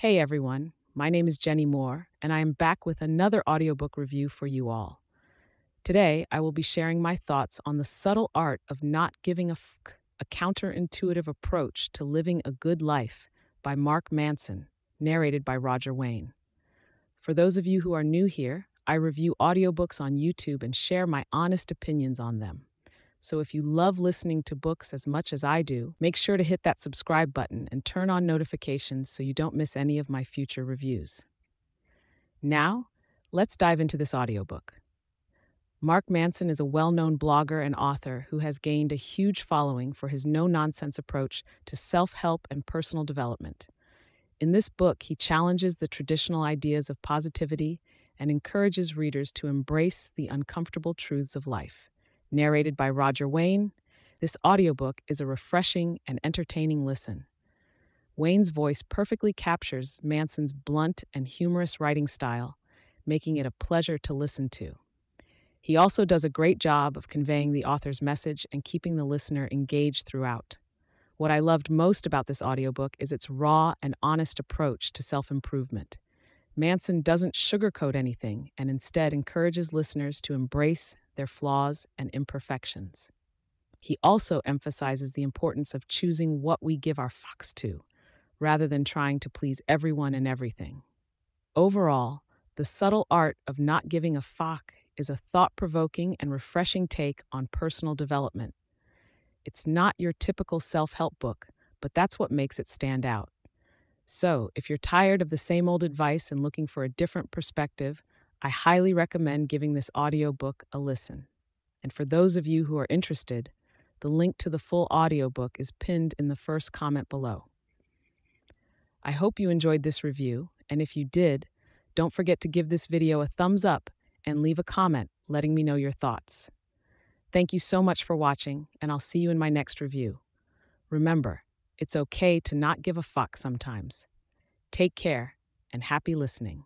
Hey everyone, my name is Jenny Moore, and I am back with another audiobook review for you all. Today, I will be sharing my thoughts on the subtle art of not giving a fuck, a counterintuitive approach to living a good life by Mark Manson, narrated by Roger Wayne. For those of you who are new here, I review audiobooks on YouTube and share my honest opinions on them. So if you love listening to books as much as I do, make sure to hit that subscribe button and turn on notifications so you don't miss any of my future reviews. Now, let's dive into this audiobook. Mark Manson is a well known blogger and author who has gained a huge following for his no nonsense approach to self help and personal development. In this book, he challenges the traditional ideas of positivity and encourages readers to embrace the uncomfortable truths of life. Narrated by Roger Wayne, this audiobook is a refreshing and entertaining listen. Wayne's voice perfectly captures Manson's blunt and humorous writing style, making it a pleasure to listen to. He also does a great job of conveying the author's message and keeping the listener engaged throughout. What I loved most about this audiobook is its raw and honest approach to self improvement. Manson doesn't sugarcoat anything and instead encourages listeners to embrace their flaws and imperfections. He also emphasizes the importance of choosing what we give our fucks to, rather than trying to please everyone and everything. Overall, the subtle art of not giving a fuck is a thought provoking and refreshing take on personal development. It's not your typical self help book, but that's what makes it stand out. So, if you're tired of the same old advice and looking for a different perspective, I highly recommend giving this audiobook a listen. And for those of you who are interested, the link to the full audiobook is pinned in the first comment below. I hope you enjoyed this review, and if you did, don't forget to give this video a thumbs up and leave a comment letting me know your thoughts. Thank you so much for watching, and I'll see you in my next review. Remember, it's okay to not give a fuck sometimes. Take care and happy listening.